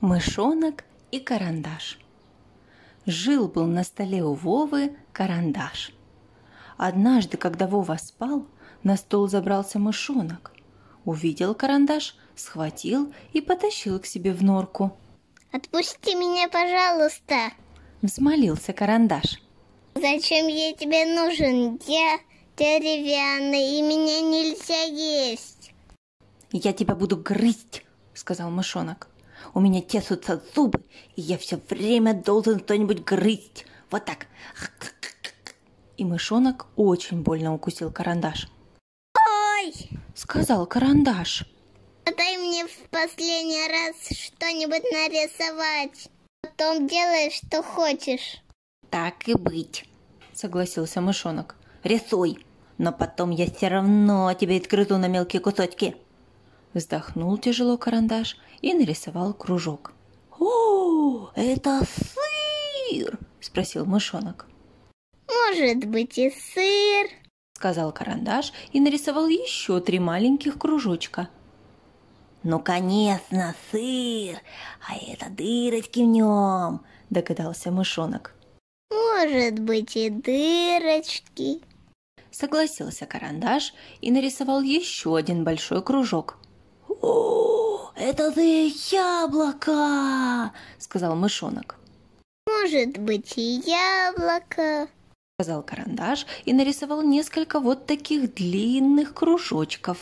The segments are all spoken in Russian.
Мышонок и карандаш. Жил-был на столе у Вовы карандаш. Однажды, когда Вова спал, на стол забрался мышонок. Увидел карандаш, схватил и потащил к себе в норку. Отпусти меня, пожалуйста. Взмолился карандаш. Зачем я тебе нужен? Я деревянный, и меня нельзя есть. Я тебя буду грызть, сказал мышонок. У меня тесутся зубы, и я все время должен что-нибудь грызть. Вот так. И мышонок очень больно укусил карандаш. Ой! Сказал карандаш. Дай мне в последний раз что-нибудь нарисовать. Потом делай, что хочешь. Так и быть, согласился мышонок. Рисуй, но потом я все равно тебя изгрызу на мелкие кусочки. Вздохнул тяжело карандаш и нарисовал кружок. «О, это сыр!» – спросил мышонок. Может быть и сыр, сказал карандаш и нарисовал еще три маленьких кружочка. «Ну, конечно, сыр, а это дырочки в нем», – догадался мышонок. Может быть и дырочки. Согласился карандаш и нарисовал еще один большой кружок. «О, это ты яблоко!» – сказал мышонок. Может быть и яблоко, сказал карандаш и нарисовал несколько вот таких длинных кружочков.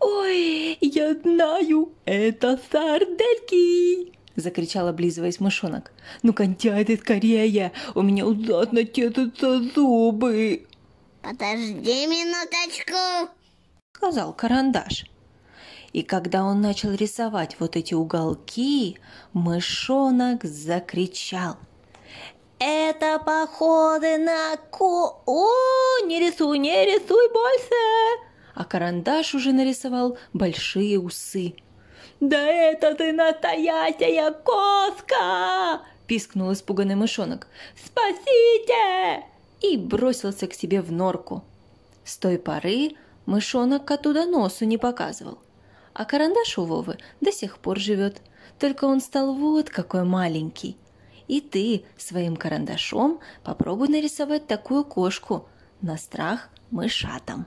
«Ой, я знаю, это сардельки!» Закричал, облизываясь мышонок. «Ну, контяй ты скорее, у меня ужасно тесутся зубы!» Подожди минуточку, Сказал карандаш. И когда он начал рисовать вот эти уголки, мышонок закричал. Это походы на ко... О, не рисуй, не рисуй больше! А карандаш уже нарисовал большие усы. Да это ты настоящая коска! Пискнул испуганный мышонок. Спасите! И бросился к себе в норку. С той поры мышонок оттуда носу не показывал. А карандаш у Вовы до сих пор живет. Только он стал вот какой маленький – и ты своим карандашом попробуй нарисовать такую кошку на страх мышатам.